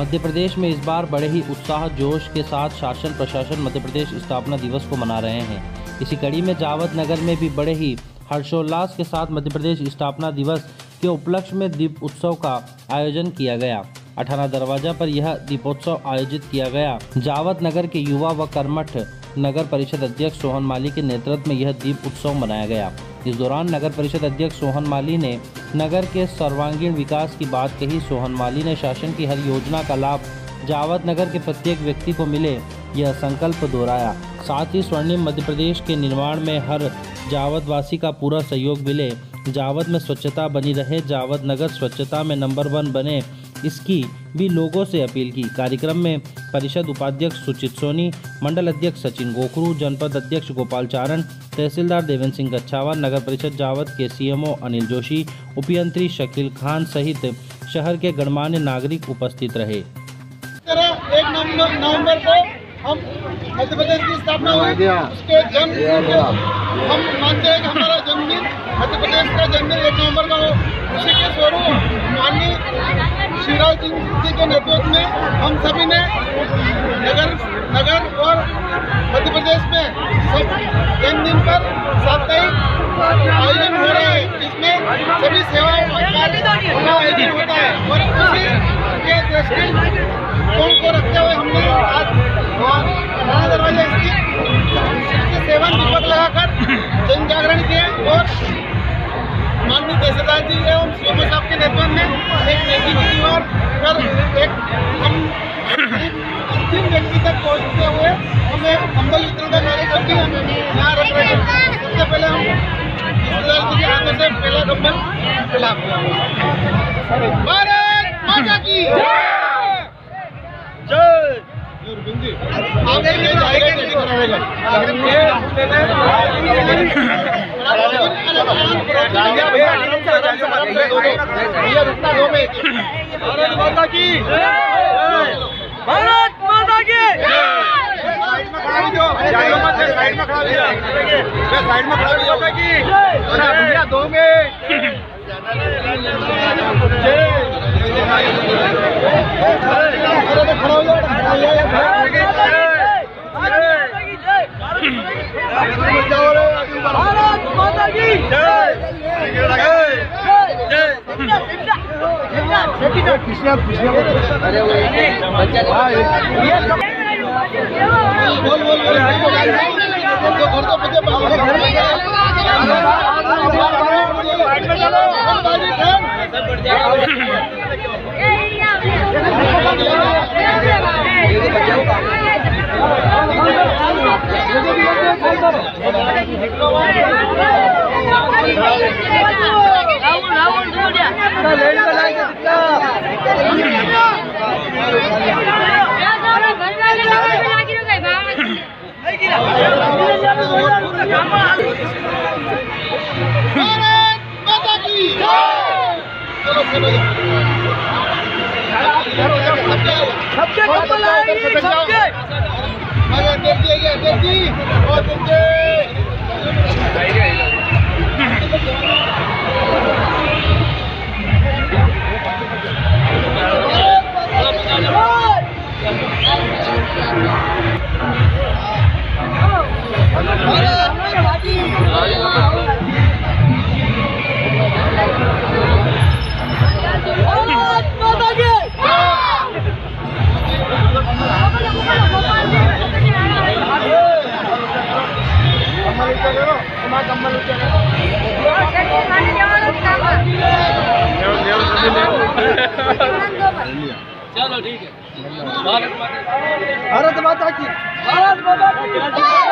मध्य प्रदेश में इस बार बड़े ही उत्साह जोश के साथ शासन प्रशासन मध्य प्रदेश स्थापना दिवस को मना रहे हैं। इसी कड़ी में जावत नगर में भी बड़े ही हर्षोल्लास के साथ मध्य प्रदेश स्थापना दिवस के उपलक्ष्य में दीप उत्सव का आयोजन किया गया। अठारह दरवाज़ा पर यह दीपोत्सव आयोजित किया गया। जावत नगर के युवा व कर्मठ नगर परिषद अध्यक्ष सोहन माली के नेतृत्व में यह दीप उत्सव मनाया गया। इस दौरान नगर परिषद अध्यक्ष सोहन माली ने नगर के सर्वांगीण विकास की बात कही। सोहन माली ने शासन की हर योजना का लाभ जावत नगर के प्रत्येक व्यक्ति को मिले, यह संकल्प दोहराया। साथ ही स्वर्णिम मध्य प्रदेश के निर्माण में हर जावतवासी का पूरा सहयोग मिले। जावत में स्वच्छता बनी रहे, जावत नगर स्वच्छता में नंबर वन बने। इसकी भी लोगों से अपील की। कार्यक्रम में परिषद उपाध्यक्ष सुचित सोनी मंडल अध्यक्ष सचिन गोखरू जनपद अध्यक्ष गोपाल चारण तहसीलदार देवेंद्र सिंह गच्छावा नगर परिषद जावत के सीएमओ अनिल जोशी उपयंत्री शकील खान सहित शहर के गणमान्य नागरिक उपस्थित रहे। एक नवंबर को हम मध्य प्रदेश की स्थापना हुई। उसके जन्म हम मानते हैं कि हमारा जन्मदिन मध्य प्रदेश का जन्मदिन एक नवंबर का हो उसी के सिंह जी के नेतृत्व में हम सभी ने नगर नगर और मध्य प्रदेश में सब जन्मदिन पर साप्ताहिक आयोजन हो रहा है, जिसमें सभी सेवाओं का आयोजन होता है। और उसी के दृष्टि कोण को रखते हुए हमने आज थाना दरवाज़ा स्थित सेवन दीपक लगाकर जन जागरण किया और माननीय तहसीलदार जी एवं सीएमओ साहब नेतृत्व में एक नेकी की और कर एक हम अंतिम व्यक्ति तक पहुँचते हुए हम एक कंबल वितरण का कार्यक्रम भी हम यहाँ रख रहे हैं। सबसे पहले हम तहसीलदार के हाथों से पहला भारत माता की आप ये जाएगा नहीं कराएगा भैया रुकना दो में भारत माता की भारत माता की साइड में खड़ा लीजिए साइड में खड़ा लीजिए साइड में खड़ा लीजिए भैया दो में खड़ा हो जाओ भारत माता की बोल घर तो मुझे घर में भारत सबके कपल आएगी सबके। चलो ठीक है। भारत माता की। भारत माता की।